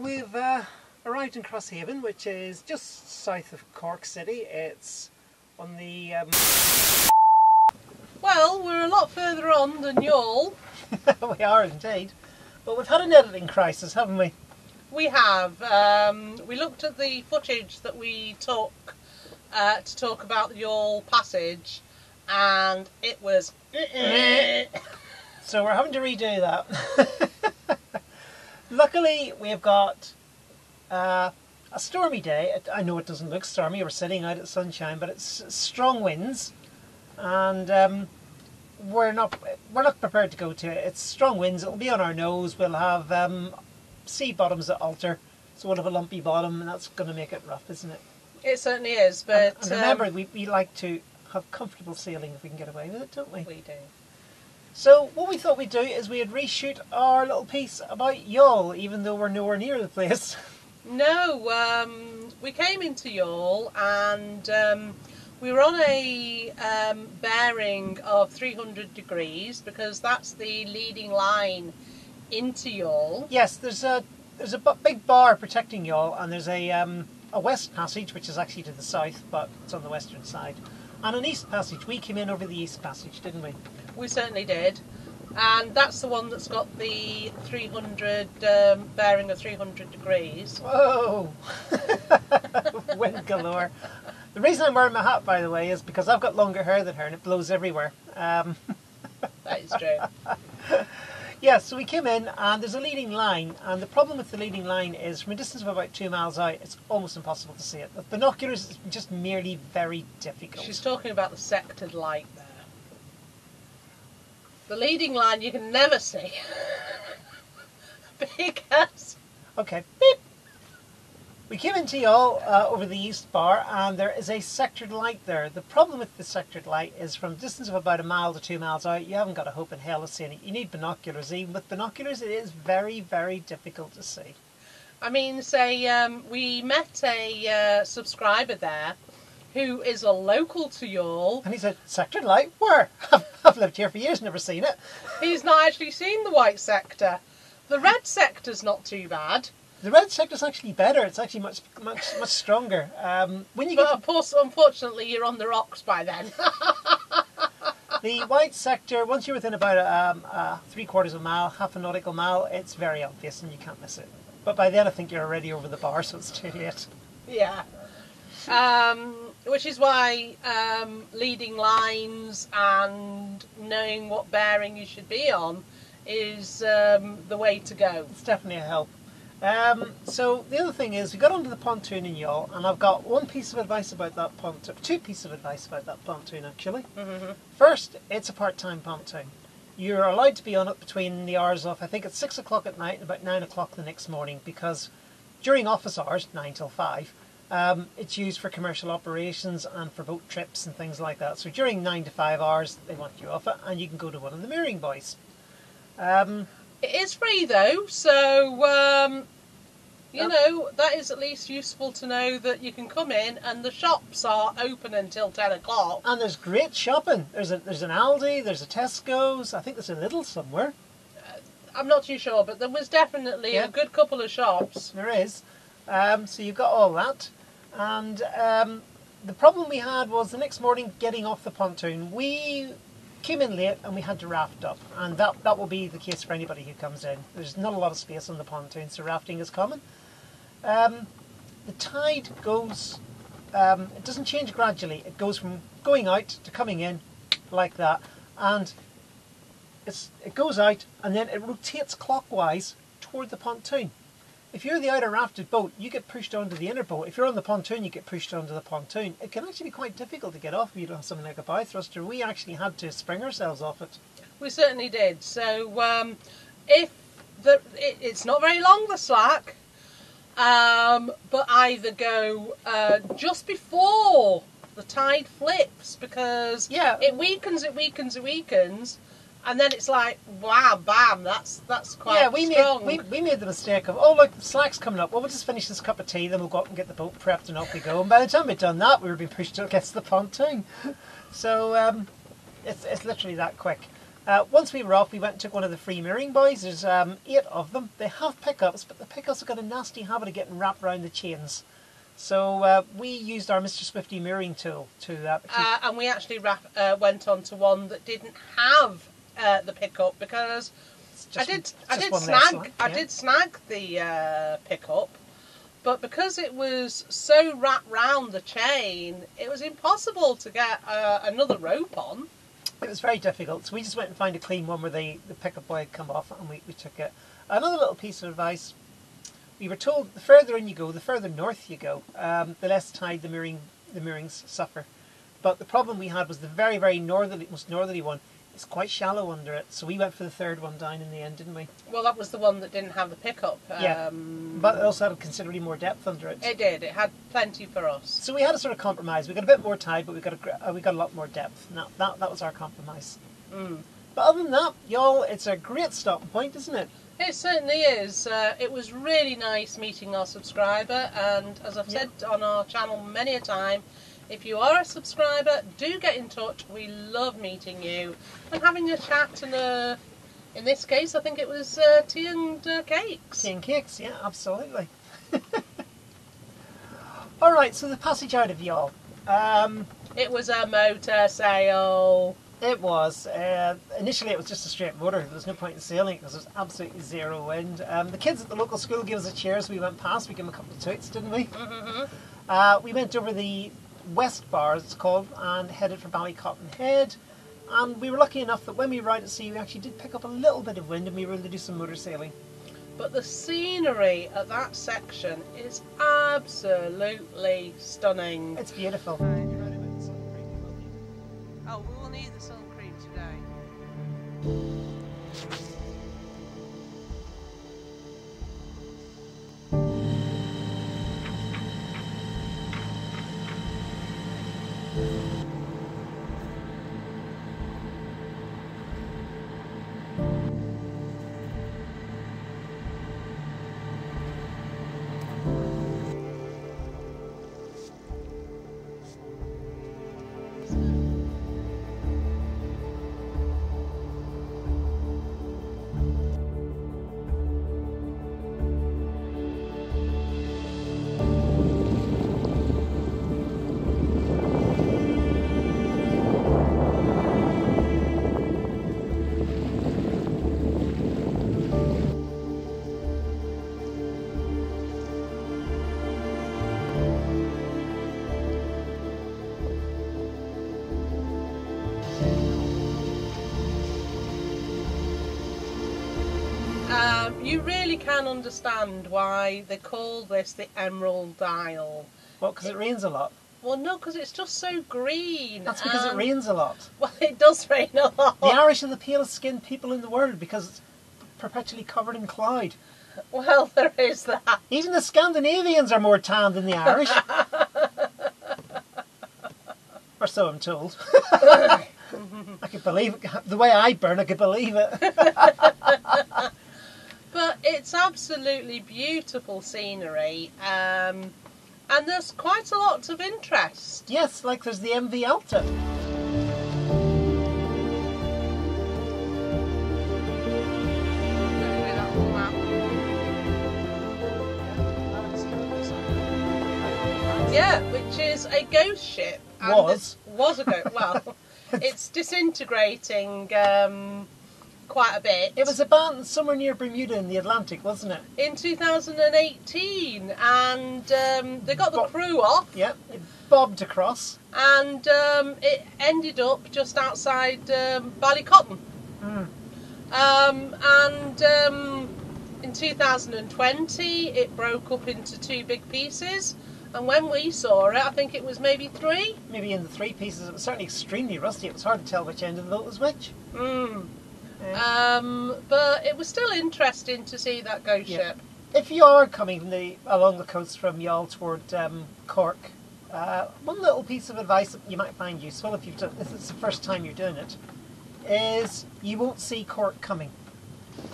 we've uh, arrived in Crosshaven, which is just south of Cork City. It's on the. Um... Well, we're a lot further on than Youghal. we are indeed. But we've had an editing crisis, haven't we? We have. Um, we looked at the footage that we took uh, to talk about Youghal passage, and it was. so we're having to redo that. Luckily, we've got uh, a stormy day. I know it doesn't look stormy. We're sitting out at sunshine, but it's strong winds, and um, we're not we're not prepared to go to it. It's strong winds. It'll be on our nose. We'll have um, sea bottoms that alter, so we'll have a lumpy bottom, and that's going to make it rough, isn't it? It certainly is. But and, and remember, um, we, we like to have comfortable sailing if we can get away with it, don't we? We do. So what we thought we'd do is we'd reshoot our little piece about Youghal, even though we're nowhere near the place. No, um, we came into Youghal and um, we were on a um, bearing of 300 degrees because that's the leading line into Youghal. Yes, there's a there's a big bar protecting Youghal, and there's a um, a west passage which is actually to the south, but it's on the western side, and an east passage. We came in over the east passage, didn't we? We certainly did and that's the one that's got the 300 um, bearing of 300 degrees. Whoa! Wind galore. The reason I'm wearing my hat, by the way, is because I've got longer hair than her and it blows everywhere. Um, that is true. yeah, so we came in and there's a leading line, and the problem with the leading line is from a distance of about two miles out, it's almost impossible to see it. With binoculars, it's just merely very difficult. She's talking about the sectored light there. The leading line you can never see. because. Okay. Beep. We came into Youghal uh, over the east bar and there is a sectored light there. The problem with the sectored light is from a distance of about a mile to two miles out, you haven't got a hope in hell of seeing it. You need binoculars. Even with binoculars, it is very, very difficult to see. I mean, say, um, we met a uh, subscriber there who is a local to Youghal. And he said, Sector Light? Where? I've lived here for years, never seen it. He's not actually seen the white sector. The red sector's not too bad. The red sector's actually better. It's actually much much much stronger. Um, when you but of course, unfortunately, you're on the rocks by then. the white sector, once you're within about um, uh, three quarters of a mile, half a nautical mile, it's very obvious and you can't miss it. But by then, I think you're already over the bar, so it's too late. Yeah. Um, which is why um, leading lines and knowing what bearing you should be on is um, the way to go. It's definitely a help. Um, so the other thing is we got onto the pontoon in Youghal and I've got one piece of advice about that pontoon, two pieces of advice about that pontoon actually. Mm-hmm. First, it's a part-time pontoon. You're allowed to be on it between the hours of, I think it's 6 o'clock at night and about 9 o'clock the next morning because during office hours, 9 till 5, um, it's used for commercial operations and for boat trips and things like that. So during nine to five hours, they want you off it, and you can go to one of the mooring buoys. Um, it is free though, so um, you know that is at least useful to know that you can come in and the shops are open until ten o'clock. And there's great shopping. There's a there's an Aldi, there's a Tesco's. I think there's a Lidl somewhere. Uh, I'm not too sure, but there was definitely yeah. a good couple of shops. There is. Um, so you've got all that. And um, the problem we had was the next morning getting off the pontoon, we came in late and we had to raft up. And that, that will be the case for anybody who comes in. There's not a lot of space on the pontoon, so rafting is common. Um, the tide goes, um, it doesn't change gradually. It goes from going out to coming in like that. And it's, it goes out and then it rotates clockwise toward the pontoon. If you're the outer rafted boat, you get pushed onto the inner boat. If you're on the pontoon, you get pushed onto the pontoon. It can actually be quite difficult to get off if you don't have something like a bow thruster. We actually had to spring ourselves off it. We certainly did. So um, if the, it, it's not very long, the slack, um, but either go uh, just before the tide flips because yeah. it weakens, it weakens, it weakens and then it's like wow bam that's that's quite yeah we strong. made we, we made the mistake of oh look the slack's coming up well we'll just finish this cup of tea then we'll go up and get the boat prepped and off we go and by the time we'd done that we were being pushed against the pontoon so um, it's, it's literally that quick Uh, once we were off, we went and took one of the free mooring buoys. There's um, eight of them. They have pickups, but the pickups have got a nasty habit of getting wrapped around the chains. So uh, we used our Mr. Swifty mooring tool to uh, keep Uh, and we actually wrap, uh, went on to one that didn't have uh, the pickup because I did I did snag line, I did snag the uh, pickup, but because it was so wrapped round the chain, it was impossible to get uh, another rope on. It was very difficult, so we just went and found a clean one where the, the pickup buoy had come off and we, we took it. Another little piece of advice we were told the further in you go, the further north you go, um, the less tide the mooring the moorings suffer. But the problem we had was the very, very northerly, most northerly one. It's quite shallow under it, so we went for the third one down in the end, didn't we? Well, that was the one that didn't have the pickup. Yeah. Um, But it also had considerably more depth under it. it did. It had plenty for us. So we had a sort of compromise. We got a bit more tide, but we got a, uh, we got a lot more depth. That, that, that was our compromise. Mm. But other than that, Youghal, it's a great stopping point, isn't it? It certainly is. Uh, it was really nice meeting our subscriber, and as I've said on our channel many a time, if you are a subscriber, do get in touch. We love meeting you and having a chat. And uh, in this case, I think it was uh, tea and uh, cakes. Tea and cakes, yeah, absolutely. All right, so the passage out of Youghal. Um, It was a motor sail. it was uh, initially it was just a straight motor. There was no point in sailing because there was absolutely zero wind. Um, the kids at the local school gave us a cheer, as we went past. We gave them a couple of toots, didn't we? hmm Uh, we went over the West Bar, as it's called, and headed for Ballycotton Head. And we were lucky enough that when we were out at sea, we actually did pick up a little bit of wind, and we were able to do some motor sailing. But the scenery at that section is absolutely stunning. It's beautiful. Oh, we will need the sun cream today. Um, you really can understand why they call this the Emerald Isle. Well, because it rains a lot. Well, no, because it's just so green. That's because it rains a lot. Well, it does rain a lot. The Irish are the palest skinned people in the world because it's perpetually covered in cloud. Well, there is that. Even the Scandinavians are more tanned than the Irish. or so I'm told. I could believe it. The way I burn, I could believe it. It's absolutely beautiful scenery. Um, and there's quite a lot of interest. yes, like there's the MV Alta. Yeah, which is a ghost ship. and Was. Was a ghost. Well, it's disintegrating um, quite a bit. It was abandoned somewhere near Bermuda in the Atlantic, wasn't it? in 2018, and um, they got the crew off, Yep. It bobbed across. and um, it ended up just outside um, Ballycotton. Mm. Um, and um, in 2020, it broke up into two big pieces. And when we saw it, I think it was maybe three. Maybe in the three pieces, it was certainly extremely rusty. It was hard to tell which end of the boat was which. Mm. Yeah. Um, but it was still interesting to see that ghost Yeah. ship. if you are coming the, along the coast from Youghal toward um, Cork, uh, one little piece of advice that you might find useful if you've done, if it's the first time you're doing it, is you won't see Cork coming,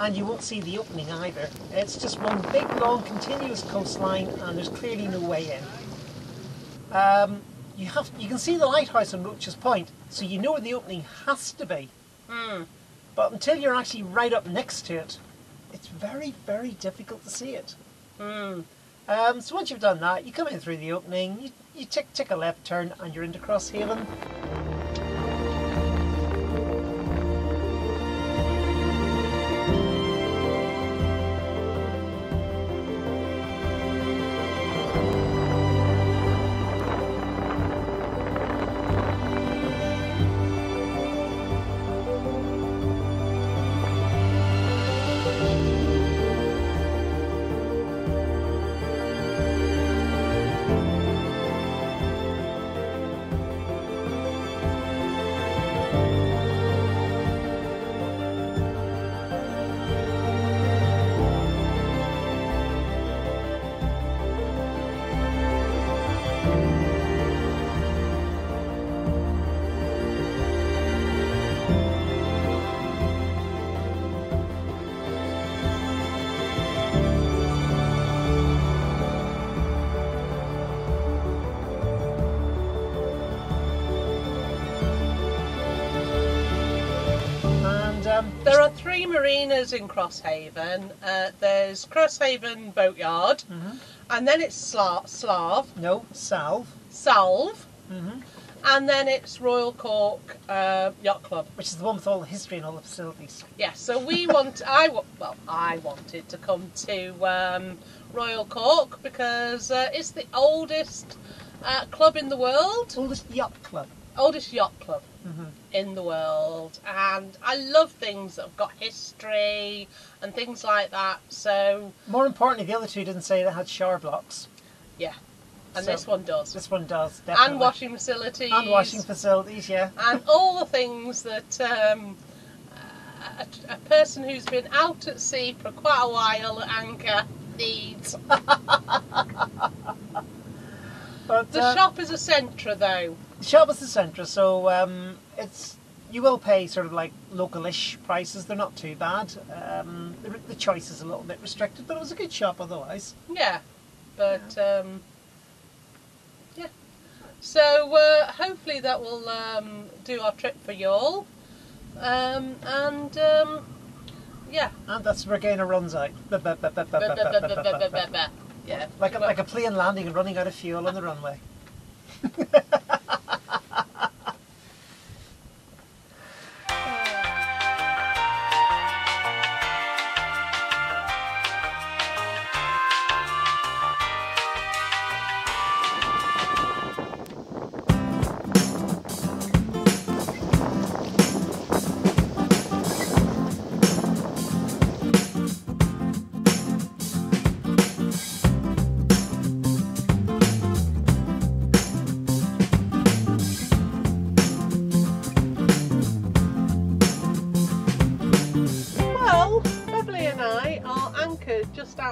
and you won't see the opening either. It's just one big, long, continuous coastline, and there's clearly no way in. Um, you have you can see the lighthouse on Roches Point, so you know where the opening has to be. Mm. But until you're actually right up next to it, it's very, very difficult to see it. Hmm. Um, so once you've done that, you come in through the opening, you, you take, take a left turn, and you're into Crosshaven. Um, There are three marinas in Crosshaven. Uh, there's Crosshaven Boatyard, Mhm. and then it's Sla- Slav, no, Salve, Salve, hmm and then it's Royal Cork uh, Yacht Club. which is the one with all the history and all the facilities. Yes, so we want. I wa- well, I wanted to come to um, Royal Cork because uh, it's the oldest uh, club in the world, Oldest yacht club. Oldest yacht club hmm in the world, and I love things that have got history and things like that. So More importantly, the other two didn't say they had shower blocks. yeah, and So- this one does, This one does, definitely. and washing facilities, And washing facilities, yeah. and all the things that um, a, a person who's been out at sea for quite a while at anchor needs. But The uh, shop is a centre though. The shop is the centre, so um, it's you will pay sort of like localish prices. They're not too bad. Um, the, the choice is a little bit restricted, but it was a good shop otherwise. Yeah, but um, yeah. So uh, hopefully that will um, do our trip for y'all. Um, and um, yeah, And that's where Gainer runs out. yeah. Like a, like a plane landing and running out of fuel on the runway.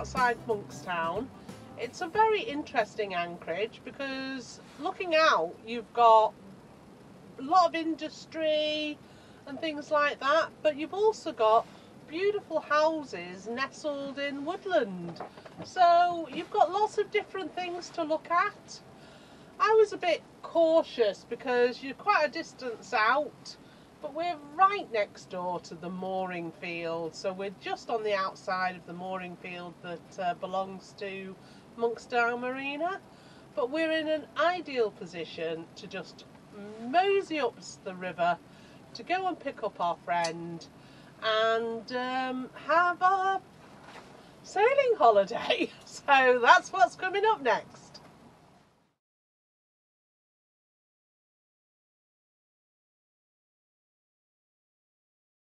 Outside Monkstown. It's a very interesting anchorage because looking out, you've got a lot of industry and things like that, but you've also got beautiful houses nestled in woodland. So you've got lots of different things to look at. I was a bit cautious because you're quite a distance out, but we're right next door to the mooring field. So we're just on the outside of the mooring field that uh, belongs to Monkstown Marina. But we're in an ideal position to just mosey up the river to go and pick up our friend and um, have a sailing holiday. So that's what's coming up next.